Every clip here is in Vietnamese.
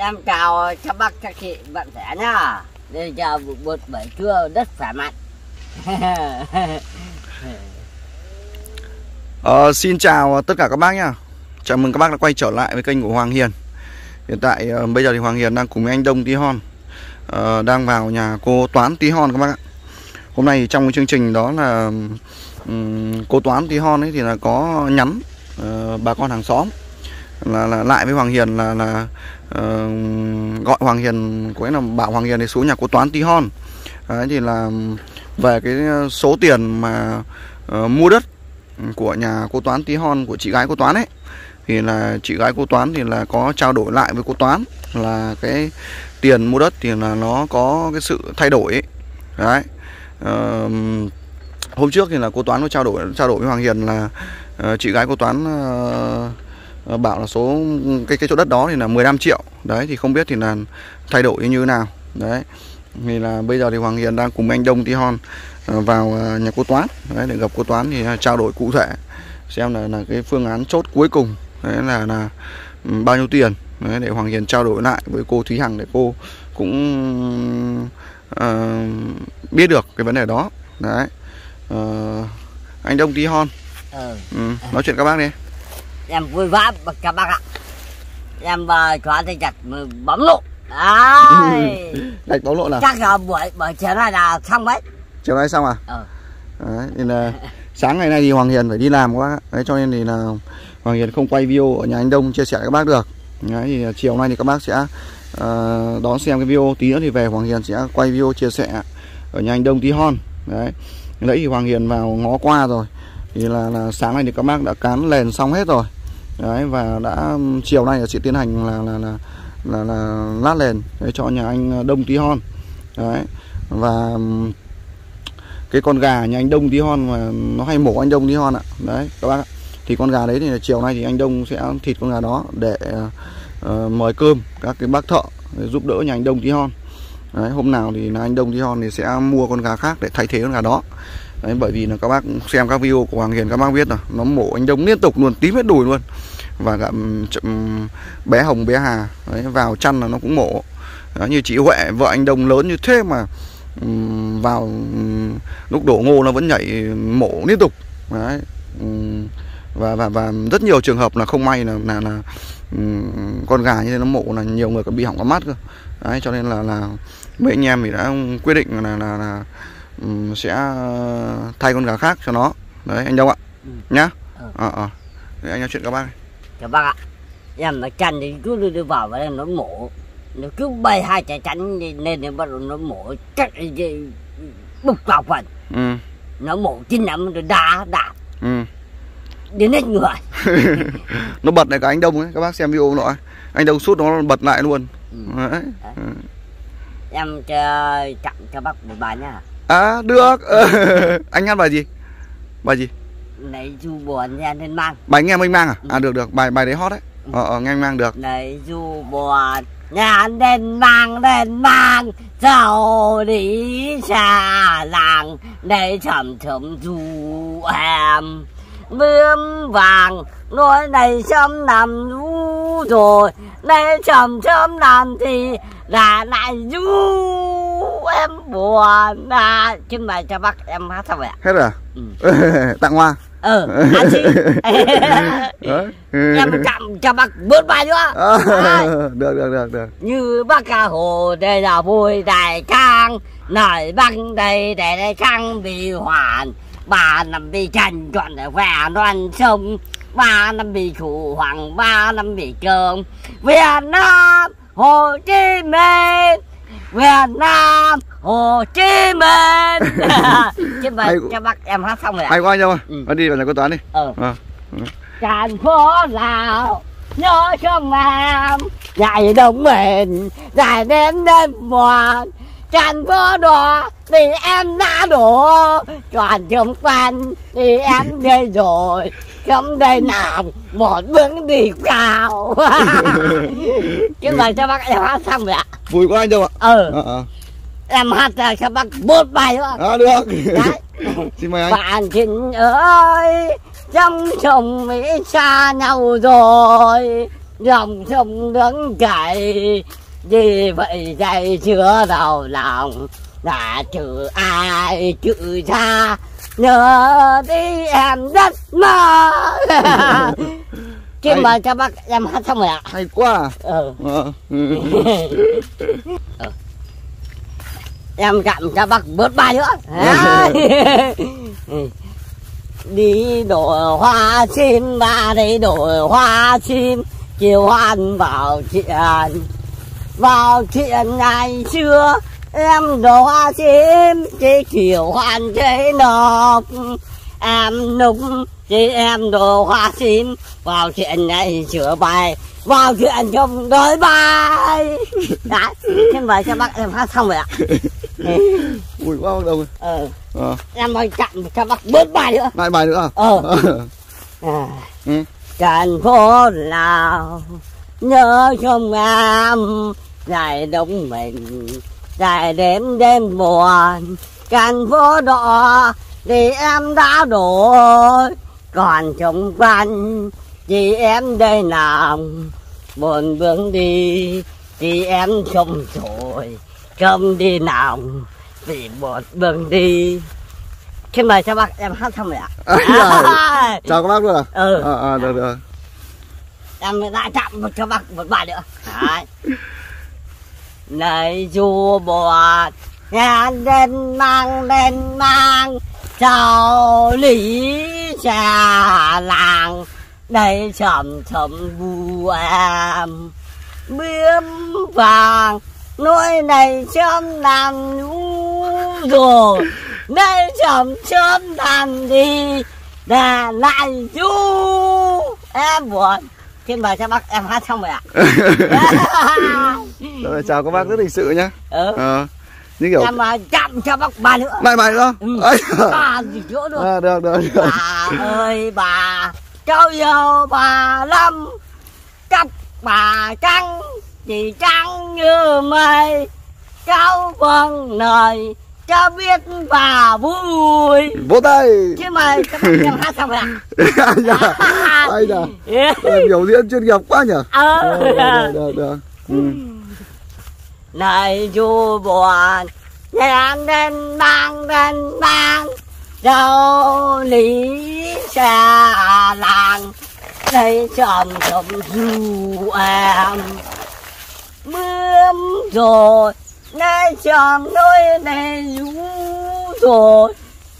Em chào các bác các chị bạn trẻ nhá. Đây giờ một buổi trưa rất khỏe mạnh. Ờ, xin chào tất cả các bác nhá. Chào mừng các bác đã quay trở lại với kênh của Hoàng Hiền. Hiện tại ờ, bây giờ thì Hoàng Hiền đang cùng anh Đông Tí Hon. Uh, Đang vào nhà cô Toán Tí Hon các bác ạ. Hôm nay trong cái chương trình đó là um, Cô Toán Tí Hon ấy thì là có nhắn uh, bà con hàng xóm. Là, là lại với Hoàng Hiền là là uh, gọi Hoàng Hiền cuối nghĩa là bảo Hoàng Hiền thì xuống nhà cô Toán Tí Hon Đấy thì là về cái ờ, số tiền mà uh, mua đất của nhà cô Toán Tí Hon của chị gái cô Toán ấy thì là chị gái cô Toán thì là có trao đổi lại với cô Toán là cái tiền mua đất thì là nó có cái sự thay đổi ấy. đấy uh, hôm trước thì là cô Toán có trao đổi trao đổi với Hoàng Hiền là uh, chị gái cô Toán uh, bảo là số cái cái chỗ đất đó thì là 15 triệu. Đấy thì không biết thì là thay đổi như thế nào. Đấy thì là bây giờ thì Hoàng Hiền đang cùng anh Đông Tí Hon ờ, vào ờ, nhà cô Toán. Đấy, để gặp cô Toán thì trao đổi cụ thể xem là là cái phương án chốt cuối cùng đấy là là ừ, bao nhiêu tiền. Đấy, để Hoàng Hiền trao đổi lại với cô Thúy Hằng để cô cũng ờ, biết được cái vấn đề đó. Đấy Ờ, anh Đông Tí Hon. Ừ. ừ, nói chuyện các bác đi Em vui vã các bác ạ. Em uh, chóa tay chặt mà bấm nụ. Đấy. Đạch báo lộ là Chắc là buổi buổi chiều này là xong đấy. chiều nay xong à Ờ. đấy, thì là sáng ngày nay thì Hoàng Hiền phải đi làm quá đấy cho nên thì là Hoàng Hiền không quay video ở nhà anh Đông chia sẻ các bác được đấy, thì chiều nay thì các bác sẽ ờ, đón xem cái video tí nữa thì về Hoàng Hiền sẽ quay video chia sẻ ở nhà anh Đông tí hon đấy nãy thì Hoàng Hiền vào ngó qua rồi thì là, là sáng nay thì các bác đã cán lền xong hết rồi đấy và đã chiều nay là sẽ tiến hành là là là là, là lát nền để cho nhà anh ờ, Đông tí hon. Đấy và cái con gà nhà anh Đông tí hon mà nó hay mổ anh Đông tí hon ạ. Đấy các bác ạ. Thì con gà đấy thì chiều nay thì anh Đông sẽ thịt con gà đó để uh, mời cơm các cái bác thợ giúp đỡ nhà anh Đông tí hon. Đấy, hôm nào thì là anh Đông tí hon thì sẽ mua con gà khác để thay thế con gà đó đấy, bởi vì là các bác xem các video của Hoàng Hiền các bác biết rồi nó mổ anh Đông liên tục luôn tím hết đùi luôn. Và cả bé Hồng bé Hà đấy, vào chăn là nó cũng mổ. Đó, như chị Huệ vợ anh Đông lớn như thế mà vào lúc đổ ngô nó vẫn nhảy mổ liên tục. Đấy và và và rất nhiều trường hợp là không may là là, là con gà như thế nó mổ là nhiều người còn bị hỏng con mắt cơ. Đấy cho nên là là mấy anh em thì đã quyết định là là, là sẽ thay con gà khác cho nó đấy anh Đông ạ Ừ. nhá Ừ. ờ ờ Để anh nói chuyện các bác Các bác ạ. Em nó chăn thì cứ đưa, vào và em nó mổ. Nó cứ bay hai trái chắn lên thì bắt đầu nó mổ chắc bục vào phần. ừ Nó mổ chín năm rồi đá đá ừ đến hết người. nó bật này cả anh Đông ấy các bác xem video nọ anh Đông sút nó bật lại luôn Ừ. đấy. Ừ. Em cho tặng cho bác một bài nhá. À được. Anh hát bài gì? Bài gì? Lấy du buồn ra nên mang. bài nghe mênh mang à? À được được. Bài bài đấy hot đấy. Ờ ờ nghe mênh mang được. Lấy du buồn nhà nên mang nên mang. Giàu đi xa làng để chậm chậm du em. Bướm vàng nói này sớm nằm du rồi. Đây chậm chậm làm thì là lại du em buồn. À chứ mà cho bác em hát sao vậy ạ. Hết rồi à? Ừ. tặng hoa. Ờ em chậm cho bác bớt bài nữa. Đấy. được được được được. Như bác ca hồ đây là vui đại trang. Nổi băng đây để đại trang bị hoàn. Ba năm bị trần chọn để khỏe loan sông. Ba năm bị khủng hoảng ba năm bị cơm Việt Nam Hồ Chí Minh Việt Nam Hồ Chí Minh. Chứ mà cho bác em hát xong rồi ạ hay quá ơi. Ừ. ừ. đi vào nhà cô toán đi. Ờ ờ thành phố Lào nhớ trong em. Ngày đông mình dài đến đêm muộn thành phố đó thì em đã đổ. Còn xung quanh thì em đây rồi. Không đây nào một bước đi cao chứ mà cho bác em hát xong rồi ạ? Vui quá anh Đông ạ. Ừ. Ờ ờ. Em hát ra cho bác một bài nữa à, được. Đấy. Xin mời anh. Bạn tình ơi trong chồng Mỹ xa nhau rồi dòng sông đứng chảy vì vậy dây chưa đầu lòng là chữ ai chữ cha nhớ đi em rất mơ Hay. mà cho bác em hát xong rồi ạ hay quá ừ. Ờ, ừ. em gặm cho bác bớt bài nữa Đấy. đi đổi hoa sim ba đi đổi hoa sim chiều hoan vào chuyện vào chuyện ngày xưa. Em đồ hoa sim chỉ chiều hoan chế nộp. Em nung chỉ em đồ hoa sim vào chuyện ngày xưa bài vào chuyện trong đôi bài. Đấy xin mời cho bác em hát xong rồi ạ. Ui quá bác đồng ờ ờ. em ơi chặn cho bác bớt bài nữa. Lại bài nữa à? Ờ. à. Ừ. thành phố nào nhớ trong em dài đông mình dài đêm đêm buồn thành phố đó thì em đã đổi. Còn trong quanh thì em đây nằm buồn bước đi thì em không rồi không đi nào vì một bước đi. Xin mời cho bác em hát xong rồi ạ. Ây giời. chào các bác luôn à? Ừ. Ờ ờ được được. Em đã chạm cho bác một bài nữa. Đấy. này du buồn nghe lên mang lên mang chào lý trà làng đây chậm chậm bu em. Biếm vàng nỗi này chấm làm lũ rồi đây chậm chấm làm gì là lại du. Em buồn xin mời cho bác em hát xong rồi ạ. Rồi, chào các bác rất lịch sự nhá. Ừ. ờ như kiểu em chạm cho bác bà nữa. Lại bài nữa Ừ. bà gì chỗ nữa à, được được được. Bà ơi bà. Cháu yêu bà lâm. Cặp bà trắng chỉ trắng như mây. Cháu vâng lời cho biết bà vui vỗ tay chứ mà các bạn em hát xong rồi ạ da. Ờ, biểu diễn chuyên nghiệp quá nhỉ ờ. Ờ, được được ừ. này dù buồn em đến mang đến mang đâu lý xa làng đây chồng chồng du em. Mướm rồi đây chồng đôi này rú rồi.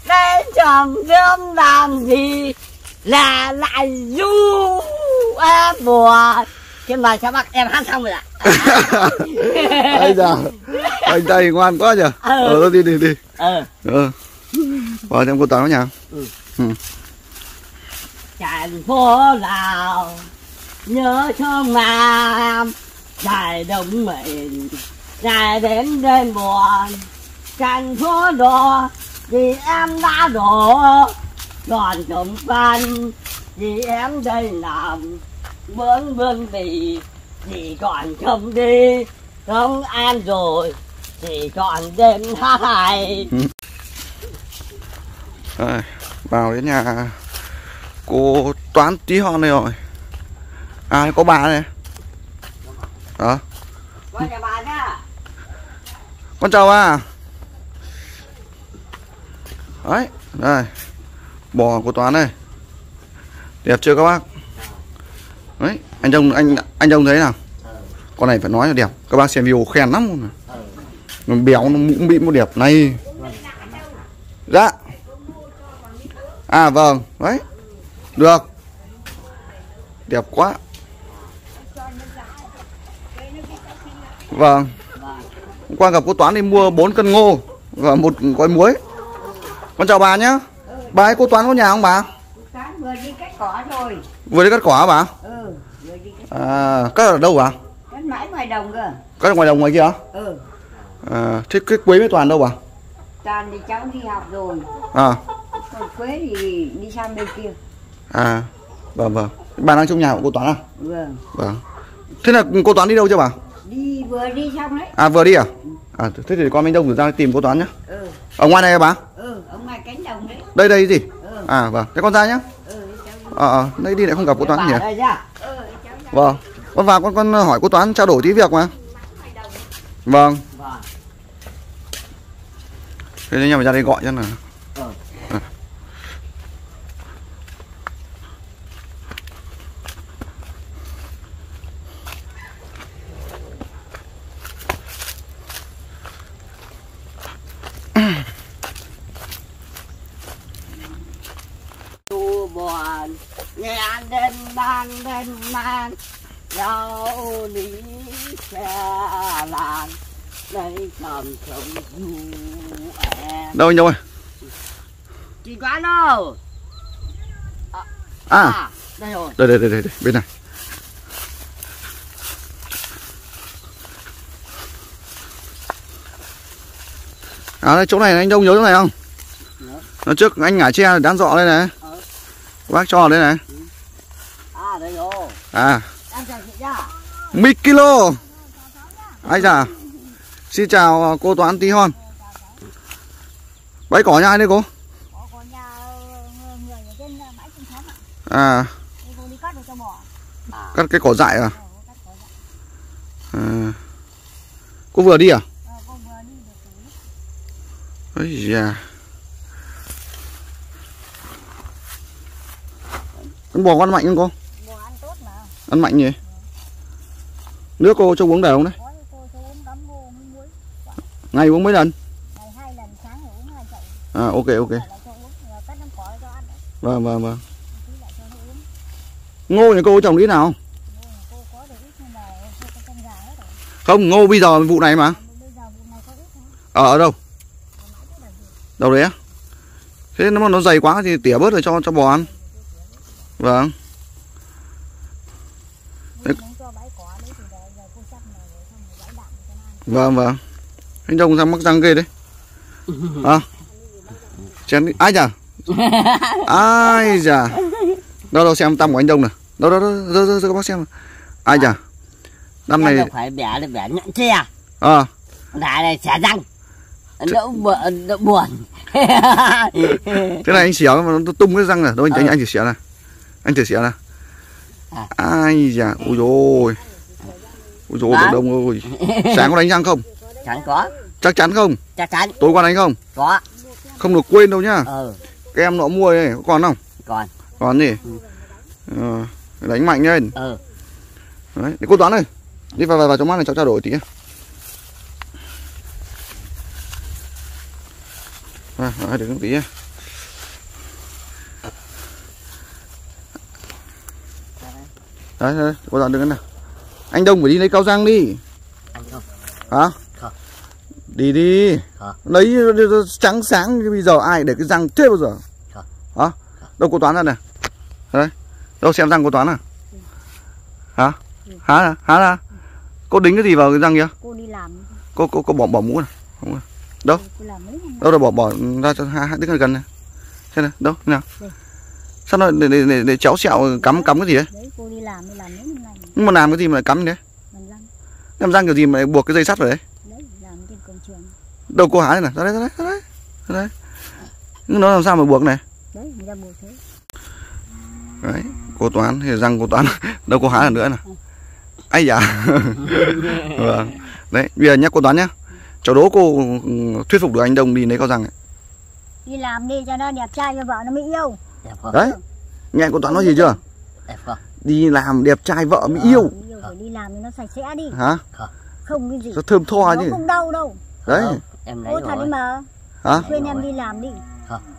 Đây chồng gươm làm gì là lại du em buồn nhưng mà cho bác em hát xong rồi ạ. Ai da anh tay ngoan quá nhỉ Ừ. ờ đi đi đi. Ờ ờ. Vào xem cô có nhà thành phố lào nhớ thương nam dài đông mình dài đến đêm buồn thành phố đó vì em đã đổ. Còn trong văn vì em đây làm bướng bướng đi chỉ còn không đi. Không an rồi chỉ còn đêm hai. Vào đến nhà cô toán tí hon đây rồi. À có bà này đó Qua nhà bà nhá con chào bà đấy, đây. Bò của toán đây. Đẹp chưa các bác? Đấy, anh trông, anh anh trông thấy nào? Con này phải nói là đẹp. Các bác xem video khen lắm luôn nó béo, nó mũm mĩm, nó đẹp này. Dạ. À vâng. Đấy. Được. Đẹp quá. Vâng. Hôm qua gặp cô Toán đi mua 4 cân ngô và một gói muối. Con chào bà nhá. Bà ấy cô Toán có nhà không bà? Vừa đi cắt cỏ thôi Vừa đi cắt cỏ bà? Ừ vừa đi cắt À, cắt ở đâu bà? cắt mãi ngoài đồng cơ Cắt ở ngoài đồng ngoài kia hả? Ừ À, thế cái quế với Toàn đâu bà? Toàn thì cháu đi học rồi À, Còn Quế thì đi sang bên kia à, vâng vâng. Bà đang trong nhà của cô Toán à? Vâng Vâng. Thế là cô Toán đi đâu chưa bà? Đi vừa đi xong đấy À vừa đi à? À thế thì con Minh Đông thử ra tìm cô Toán nhá. Ừ Ở ngoài này à bà? Ừ ở ngoài cánh đồng đấy Đây đây gì? Ừ À vâng. Thế con ra nhá. Ừ Ờ à, à, đây đi lại không gặp cô Toán nhỉ? bà đây nhá Ừ Vâng. con vào con con hỏi cô toán trao đổi tí việc mà vâng vâng thế nên nhà mình ra đây gọi cho là ờ tu buồn nghe đêm mang đêm mang lý xa làng đây cầm chồng du em đâu anh đâu ơi? Chị quán đâu? À. À đây rồi. Đây đây đây đây, đây bên này. À đây chỗ này anh đông nhớ chỗ này không? Nhớ. nó trước anh ngả tre đán dọ đây này. Ờ. bác cho ở đây này. À đây rồi. À nhá mít kilo. Ai chào xin chào cô toán tí hon. Bãi cỏ nhà ai đây cô? À. Cắt à cái cỏ dại à, dạ. à. cô vừa đi à? Ấy da. Con bò con mạnh không cô? Bò ăn tốt mà. ăn mạnh nhỉ nước cô cho uống đều không đấy? Có thì cô cho uống tắm ngô với muối. ngày uống mấy lần? Ngày hai lần sáng uống hai chậu. à ok ok. Vâng vâng vâng. Nó ngô nhà cô trồng ít nào rồi. không ngô bây giờ vụ này mà. Có ít thôi. ở ở đâu đâu đấy á? Thế nếu mà nó dày quá thì tỉa bớt rồi cho cho bò ăn. Vâng Mình không cho bãi cỏ đấy thì để giờ cô chắc là rồi xong rồi bãi đạm cho nó ăn. Vâng vâng. Anh đông ra mắc răng ghê đấy. À. Chén đi. Ai chà ai chà đâu đâu xem tăm của anh đông nè đâu đâu đâu đâu, đâu, các bác xem. Ai chà năm này phải bẻ để bẻ nhẫn tre à? Đại này xả răng. Đỡ buồn đỡ buồn. Thế này anh xỉa mà nó tung cái răng này. Đâu anh anh, Ờ. anh thử xỉa này anh thử xỉa này À. ai chà ui dồi ui dồi Đó. đông ơi. Sáng có đánh răng không? Chẳng có. Chắc chắn không? Chắc chắn. Tối qua đánh không? Có. Không được quên đâu nhá. Ừ. Cái em nó mua đây có còn không? Còn. Còn gì? Ờ, phải đánh mạnh lên. Ừ. Đấy để cô toán ơi. Đi vào vào, vào trong mắt này cháu trao đổi tí nhá. à, à, để tí nhá. đấy, đấy cô toán cái nào anh đông phải đi lấy cao răng đi. Anh không hả? Không. đi đi. Lấy trắng sáng như bây giờ ai để cái răng thế bao giờ? Hả? Đâu cô toán ra này đấy. Đâu xem răng cô toán à? Hả? Hả? Hả? Ra cô đính cái gì vào cái răng kia? Cô đi làm, cô cô cô bỏ bỏ mũ này. Cô làm mấy năm đâu rồi bỏ bỏ ra cho hai hai đứa gần này. Xem này đâu? Nào? Đây. Sao nó để để để, để chéo sẹo cắm cắm cái gì ấy? Đấy cô đi làm đi làm mấy năm nay. Nhưng mà làm cái gì mà lại cắm thế? Làm răng. Làm răng kiểu gì mà lại buộc cái dây sắt vào đấy? Đấy làm trên công trường. Đâu cô hái đây này ra đây ra đây ra đây. Ra đây nhưng nó làm sao mà buộc này? Đấy người ta buộc thế. Đấy cô toán thì răng cô toán đâu có hái được nữa này ai dạ vâng. Đấy bây giờ nhắc cô toán nhá. Cháu đố cô ừ, thuyết phục được anh đông đi lấy cao răng ấy. đi làm đi cho nó đẹp trai cho vợ nó mới yêu đấy. Nghe cô toán nói gì chưa? Đẹp không? Đi làm đẹp trai vợ mới yêu. Đi làm thì nó sạch sẽ đi. Hả? Không. Cái gì. Nó thơm tho nó chứ không đau đâu. Đấy. Em lấy thật rồi. đi mà. Hả? Khuyên em đi làm đi.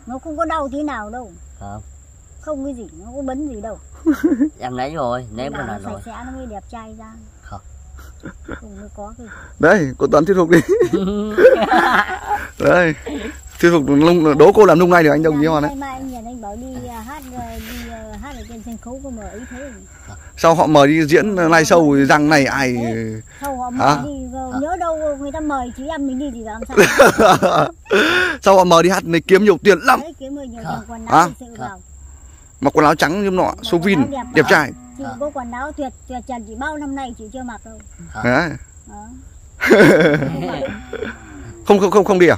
Nó không có đau tí nào đâu. Không. Không cái gì nó có bấn gì đâu. Em lấy rồi làm lần nó rồi sạch sẽ nó mới đẹp trai ra. Không. có cái đấy cô toán thuyết phục đi. Đấy thuyết phục lung đố cô làm lung này được anh Làm như hoa đấy mai anh nhìn anh bảo đi à, hát à, đi à, hát ở trên sân khấu có mở ý thế sao họ mời đi diễn live show thì răng này ai sau họ Hả? mời đi nhớ đâu người ta mời chứ em mình đi thì làm sao? Sao họ mời đi hát này kiếm nhiều tiền lắm. Đấy kiếm nhiều thằng quần áo vào mặc quần áo trắng như nọ số vin đẹp đẹp trai. Chị có quần áo tuyệt tuyệt trần chỉ bao năm nay chị chưa mặc đâu. Đấy đó. không không không không đi à?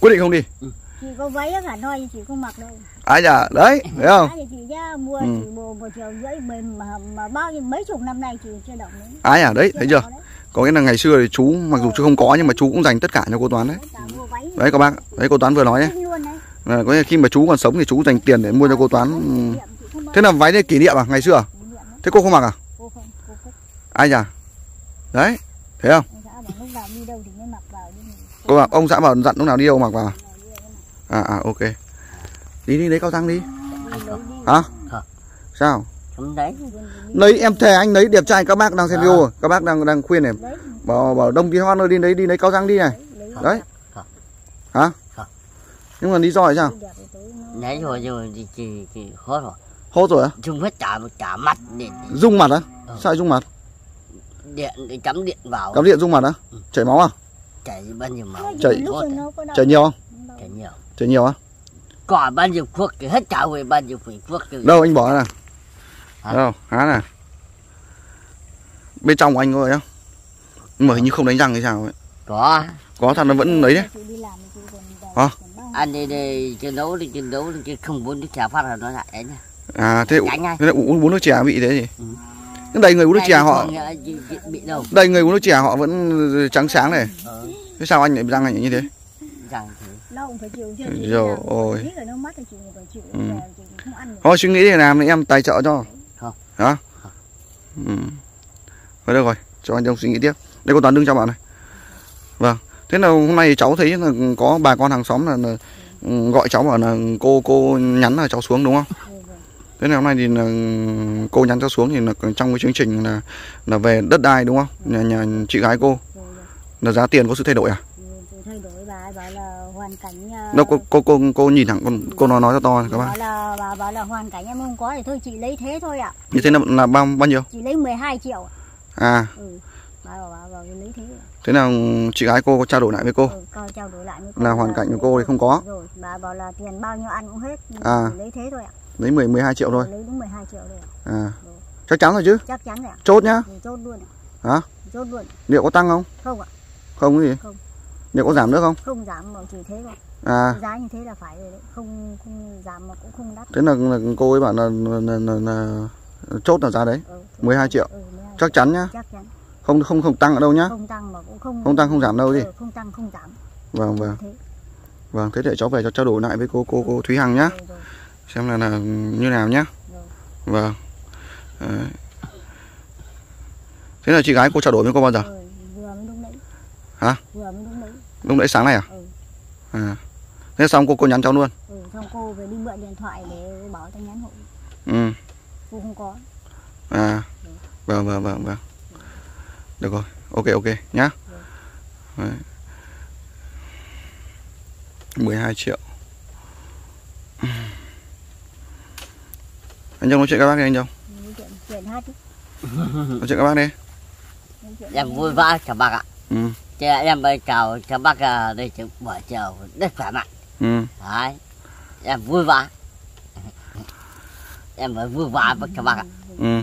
Quyết định không đi? Ừ. chị có váy cả thôi chị không mặc đâu. Ai dạ. Đấy thấy không? Chị ra mua Ừ. chị bộ một triệu rưỡi mình mà, mà bao nhiêu mấy chục năm nay chị chưa động đến. Ai à đấy thấy chưa có đấy. có nghĩa là ngày xưa thì chú mặc dù chú không có nhưng mà chú cũng dành tất cả cho cô toán đấy. Đấy, đấy các bác đấy cô toán vừa nói đấy đấy. Là có nghĩa là khi mà chú còn sống thì chú dành tiền để mua cho cô toán ừ. thế là váy đấy kỷ niệm à ngày xưa à? kỷ niệm đấy. thế cô không mặc à? Cô không cô không. Ai dạ. Đấy thấy không cô bảo ông xã bảo dặn lúc nào đi đâu mặc vào. À à ok. Đi đi lấy cao tăng đi. Hả? Sao? Lấy em thề anh lấy đẹp trai các bác đang xem video các bác đang đang khuyên này. Bảo bảo đông tí hon ơi đi lấy đi lấy cao răng đi này. Lấy đấy. Hả? nhưng mà lý do là sao? Thì Nãy rồi rồi thì chị chị khó rồi. hốt rồi á? Dùng hết cả cả mặt điện rung mặt á? Ừ. sao rung mặt? Điện để cắm điện vào. cắm điện rung mặt á? Chảy máu à Chảy bao nhiêu máu. Đau chảy nhiều không. Chảy nhiều. chảy nhiều á? Còn bao nhiêu thuốc thì hết cả về bao nhiêu vị thuốc đâu anh bỏ ra. Hả? đâu há này bên trong của anh có vậy không? Mà hình như không đánh răng hay sao ấy. Có. Có thật nó vẫn lấy đấy. Đau, Hả? anh đi đi chiến đấu đi chiến đấu đi không muốn cái chả phát là nó lại đấy nha. À thế thế là uống uống nước chè bị thế gì? Ừ. nhưng đầy người uống nước chè họ đầy người uống nước chè họ vẫn trắng sáng này. Ờ. Thế sao anh lại răng anh lại như thế? Thì Rồi, ôi. biết là nó mắt thì chị phải chịu Ừ. Thôi suy nghĩ để làm thì em tài trợ cho. Không. hả? Ừ. thôi được rồi. Cho anh đông suy nghĩ tiếp. Đây có toàn đương cho bạn này. Vâng. Thế là hôm nay cháu thấy là có bà con hàng xóm là, là ừ, gọi cháu bảo là cô cô nhắn là cháu xuống đúng không? rồi. Thế là hôm nay thì là cô nhắn cháu xuống thì là trong cái chương trình là là về đất đai đúng không? Nhà, nhà chị gái cô. Rồi, rồi. là giá tiền có sự thay đổi à? Ừ, chị thay đổi. Bà ấy bảo là hoàn cảnh à, đâu cô cô cô, cô nhìn thẳng con cô nó nói cho to các là bà bảo là hoàn cảnh em không có thì thôi chị lấy thế thôi ạ. Như thế là là bao bao nhiêu? Chị lấy 12 triệu. À. Ừ. Bà bảo bà bảo lấy thế thế là chị gái cô có trao đổi lại với cô? Ừ, trao đổi lại với cô là hoàn cảnh của cô thì không có. rồi bà bảo là tiền bao nhiêu ăn cũng hết. À. Lấy thế thôi ạ lấy 10 12 triệu thôi. Lấy đúng 12 triệu ạ. À. Chắc chắn rồi chứ? Chắc chắn rồi chốt nhá. Chốt luôn hả? Chốt luôn. Liệu có tăng không? Không ạ. Không cái gì? Không. liệu có giảm nữa không? Không giảm mà chỉ thế thôi à. Giá như thế là phải rồi đấy. Không không giảm mà cũng không đắt. Thế là, là cô ấy bảo là, là, là, là chốt là giá đấy. Ừ, 12 triệu. ừ, 12 chắc chắn nhá. Chắc chắn. Không không không tăng ở đâu nhá. Không tăng mà cũng không không tăng không giảm đâu gì ừ, không tăng không giảm. Vâng vâng. thế. Vâng thế để cháu về cho trao đổi lại với cô cô cô Thúy Hằng nhá. Rồi, rồi, xem là là như nào nhá. Vâng. Đấy. thế là chị gái cô trao đổi với cô bao giờ? Hả? lúc nãy sáng này à? Ừ. à. Thế xong cô cô nhắn cháu luôn? Ừ xong cô về đi mượn điện thoại để bảo tao nhắn hộ. Ừ. Cô không có. À. Vâng vâng vâng vâng. Được rồi. Ok ok nhá. Đấy. 12 triệu anh Trung nói chuyện các bác đi anh Trung nói chuyện chuyện hát chứ nói chuyện các bác đi. Em vui vã chào bác ạ. Ừ. Chứ em bây chào chào bác à, đây chào buổi chiều rất khỏe mạnh. Ừ. Đấy em vui vã em phải vui vã với các bác ạ. Ừ.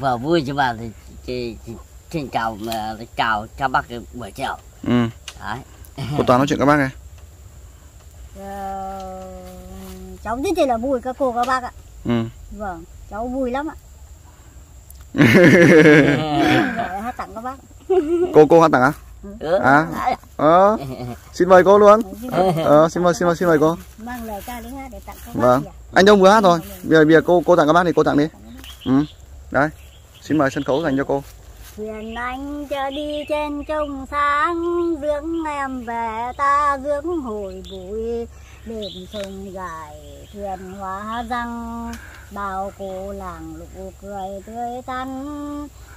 Vừa vui nhưng mà thì, thì, thì xin chào mà chào cho bác buổi chiều ừ. Đấy. Cô toàn nói chuyện các bác đi Ờ, cháu rất là vui các cô các bác ạ ừ. Vâng cháu vui lắm ạ. Hát tặng các bác. Cô cô hát tặng á ừ. À. ờ xin mời cô luôn. Ờ xin mời xin mời xin mời cô. Mang lời ca đến hát để tặng các bác vâng. anh Đông vừa hát rồi. Bây giờ, bây giờ cô cô tặng các bác thì cô tặng đi. Ừ. Đấy xin mời sân khấu dành cho cô. Thuyền anh chờ đi trên trông sáng Dưỡng em về ta dưỡng hồi bụi Đêm sông dài, thuyền hóa răng, Bao cô làng lụ cười tươi tắn.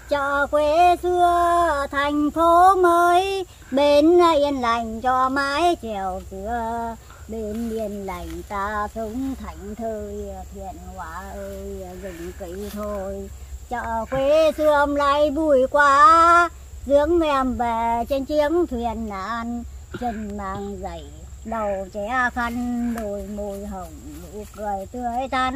Chợ quê xưa thành phố mới, Bến yên lành cho mái chèo xưa Bên yên lành ta sống thảnh thơi Thiện hóa ơi, rừng cây thôi. Chợ quê xưa lay bụi quá, dưỡng em về trên chiếc thuyền nan chân mang giày đầu trẻ khăn đôi môi hồng nụ cười tươi tắn.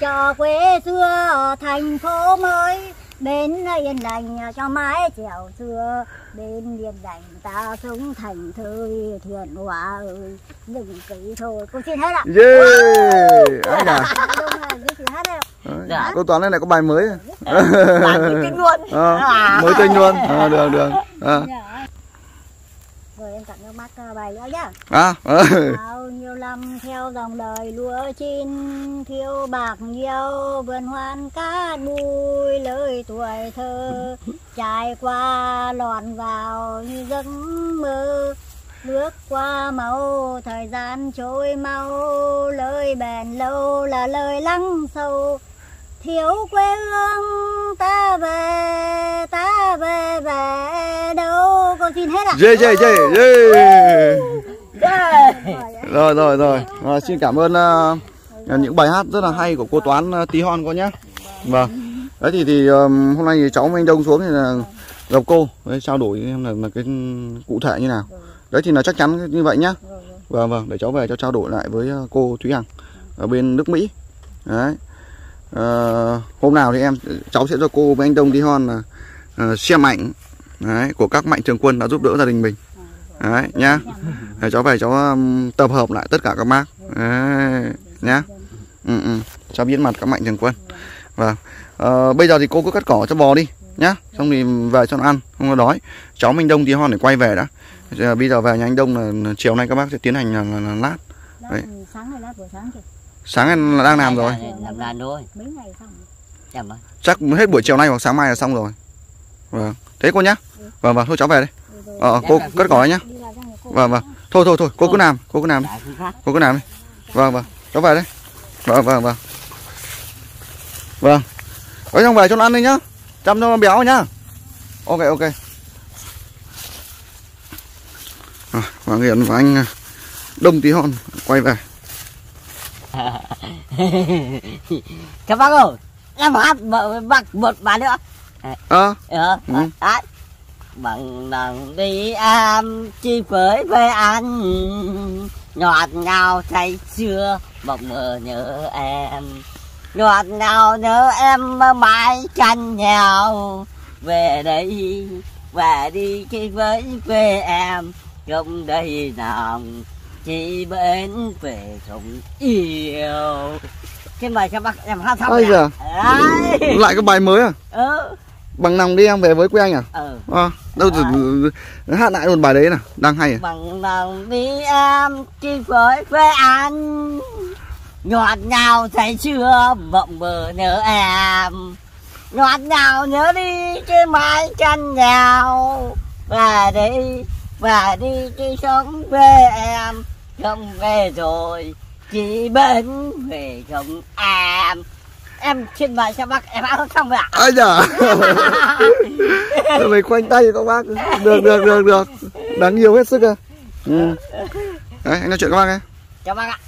Chợ quê xưa thành phố mới bên yên lành cho mái chèo xưa. Bên yên lành ta sống thành thơi thuyền hoa ơi. Đừng kỹ thôi cô xin hết ạ. Yeah! Ấy là Đúng rồi, cái chị hát đấy ạ. Đấy, cô toán lên lại có bài mới. Làm cái kinh luôn Ờ, À. mới tinh luôn Ờ, được được. Ờ. Rồi em tặng cho bác ờ, bài nữa nhá. À ờ. bao nhiêu năm theo dòng đời lúa chín thiếu bạc nhiều vườn hoan cát bụi lời tuổi thơ. Trải qua lọt vào như giấc mơ bước qua mau thời gian trôi mau. Lời bền lâu là lời lắng sâu. Thiếu quê hương ta về ta về về xin hết ạ. Dê dê dê dê. Rồi rồi rồi. Rồi, xin cảm ơn ờ, những bài hát rất là hay của cô toán uh, tí hon cô nhé. Vâng. Đấy thì thì ờm, hôm nay thì cháu với anh đông xuống thì là gặp cô. Đấy, trao đổi em là, là cái cụ thể như nào. Đấy thì là chắc chắn như vậy nhá. Vâng vâng. Để cháu về cho trao đổi lại với ờ, cô thúy hằng ở bên nước mỹ. Đấy. Ờ, hôm nào thì em cháu sẽ cho cô với anh đông tí hon là ờ, xem ảnh đấy, của các mạnh thường quân đã giúp đỡ gia đình mình. Đấy nhá. Để cháu về cháu um, tập hợp lại tất cả các bác. Đấy, nhá. Ừ, ừ. cháu biết mặt các mạnh thường quân. Vâng. Ờ, bây giờ thì cô cứ cắt cỏ cho bò đi nhá. Xong thì về cho nó ăn không có đói. Cháu minh đông tí hon để quay về đã. Giờ, bây giờ về nhà anh đông là, chiều nay các bác sẽ tiến hành là, là, là lát. Đấy. sáng này lát buổi sáng kìa sáng đang làm rồi. Làm làm thôi mấy ngày xong Chậm ơi chắc hết buổi chiều nay hoặc sáng mai là xong rồi vâng. Thế cô nhá. Vâng vâng. Thôi cháu về đây. Ờ, ờ cô cất cỏ nhá. Vâng vâng. Thôi thôi thôi. Cô cứ làm cô cứ làm đi. Cô cứ làm đi. Vâng vâng. Cháu về đây. Vâng vâng vâng. Vâng. Ở trong về cho nó ăn đi nhá. Chăm cho nó béo nhá. Ok ok. Rồi, Hoàng Hiền và anh à, Đông Tí Hon quay về. Các bác ơi Em hát một, bác một bài nữa ờ. Ờ, đấy. Bằng lần đi em chi phới với anh. Nhọt ngào say xưa mộng mơ nhớ em. Nhọt ngào nhớ em mãi chăn nhau Về đây về đi chi với quê em. Trong đây nằm chỉ bên về không yêu. Xin mời cho bác em hát xong. Đấy. lại cái bài mới à? Ừ. bằng lòng đi em về với quê anh à? Ừ. ờ đâu rồi. hát lại luôn bài đấy nào đang hay à? Bằng lòng đi em chi phối với anh. Nhọt nhào say chưa mộng mơ nhớ em. Nhọt nhào nhớ đi trên mái chân nhào. Và đi và đi chứ sống với em. Không về rồi chỉ bên về không em em xin mời cho bác em ăn xong rồi ạ. Ai dạ phải khoanh tay các bác. Được được được được. Đáng yêu hết sức à. Ừ. đấy anh nói chuyện các bác ấy. Cho bác ạ.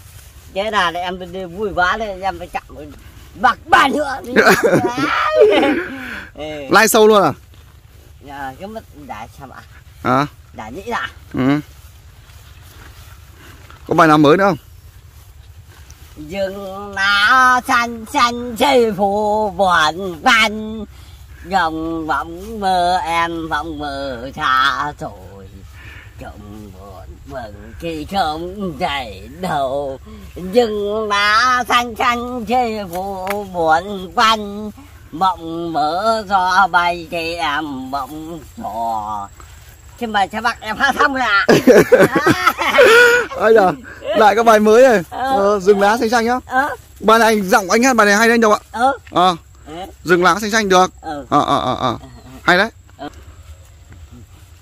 Thế là để em đi vui quá lên em phải chậm bạc ba nữa. Like sâu luôn à? Dạ, cái mất đã xem ạ? À đã nghĩ là ừ. có bài nào mới nữa không rừng lá xanh xanh xây phủ buồn văn. Dòng vọng mơ em vọng mơ xa rồi trong buồn bừng khi không dậy đầu. Rừng lá xanh xanh xây phủ buồn văn. Mộng mơ gió bay thì em mộng sò, xin mời cho bác em hát xong rồi ạ. Ai dạ lại các bài mới này. Ờ, rừng lá xanh xanh nhá. Ờ. Bài này anh giọng anh hát bài này hay đấy anh đâu ạ. Ờ. Ờ. Ờ. Rừng lá xanh xanh được. Ờ. Ờ ờ ờ ờ. Hay đấy.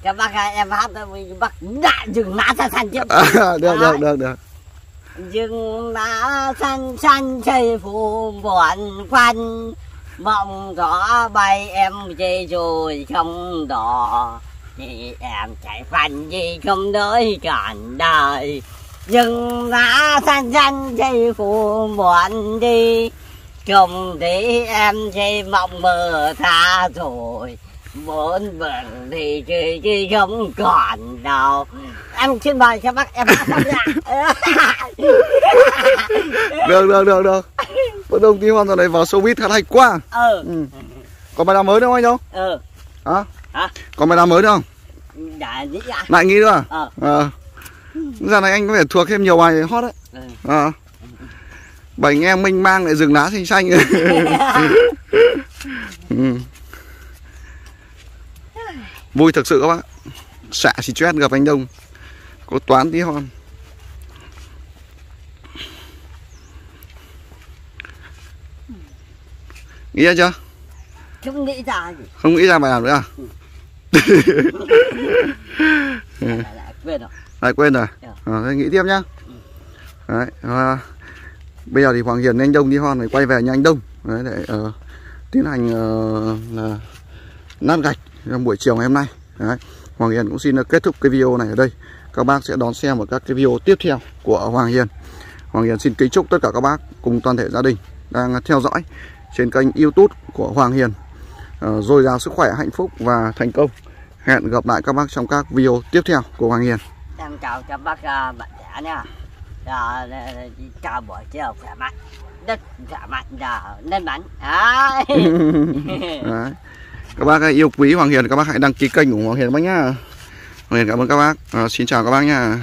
Các bác em hát bác đã dừng lá xanh xanh chứ được được được được dừng lá xanh xanh chơi phủ buồn quanh mong gió bay em dây rồi không đỏ thì em chạy phanh gì không đợi cản đời dừng lá xanh xanh chơi phủ buồn đi không thì em chơi mong mơ tha rồi muốn bận thì chứ chứ không còn đâu em xin mời cho bác em ạ được được được được Bất đồng tí hoàn toàn này vào showbiz hát hay quá ừ ừ. Còn bài nào mới nữa không anh đâu? ừ Hả? Hả? Còn bài nào mới nữa không? dạ nghĩ Lại nghĩ nữa à? ờ Ờ. Giờ này anh có phải thuộc thêm nhiều bài hot đấy. ừ. Ờ. Bảy nghe minh mang lại rừng lá xanh xanh. ừ. Vui thực sự các bác. Xạ stress gặp anh Đông. Có toán tí hon. Nghĩ ra chưa? không nghĩ ra gì Không nghĩ ra bài nào nữa à? lại lại quên rồi thế nghĩ tiếp nhá. Đấy, à, bây giờ thì Hoàng Hiền anh Đông đi hon phải quay về nhà anh Đông đấy, để ờ, tiến hành ờ, là nát gạch trong buổi chiều ngày hôm nay. Đấy. Hoàng Hiền cũng xin kết thúc cái video này ở đây. Các bác sẽ đón xem ở các cái video tiếp theo của Hoàng Hiền. Hoàng Hiền xin kính chúc tất cả các bác cùng toàn thể gia đình đang theo dõi trên kênh YouTube của Hoàng Hiền ờ, dồi dào sức khỏe, hạnh phúc và thành công. Hẹn gặp lại các bác trong các video tiếp theo của Hoàng Hiền em chào các bác à, bạn trẻ nha ờ, ờ, chào buổi chiều khỏe mạnh rất khỏe mạnh giờ nên bắn. Các bác yêu quý Hoàng Hiền các bác hãy đăng ký kênh của Hoàng Hiền bác nhá. Hoàng Hiền cảm ơn các bác. À, xin chào các bác nha.